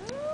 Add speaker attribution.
Speaker 1: Woo!